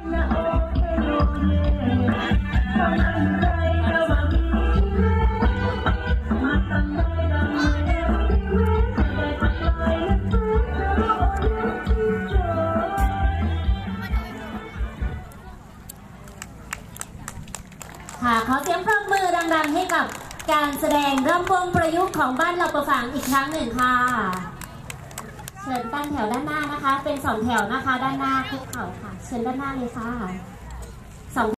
ค่ะขอเสียงปรบมือดังๆให้กับการแสดงรำวงประยุกต์ของบ้านเราประฝางอีกครั้งหนึ่งค่ะ เชิญตั้งแถวด้านหน้า นะคะ เป็นสองแถวนะคะ ด้านหน้าคุกเข่าค่ะ เชิญด้านหน้าเลยค่ะ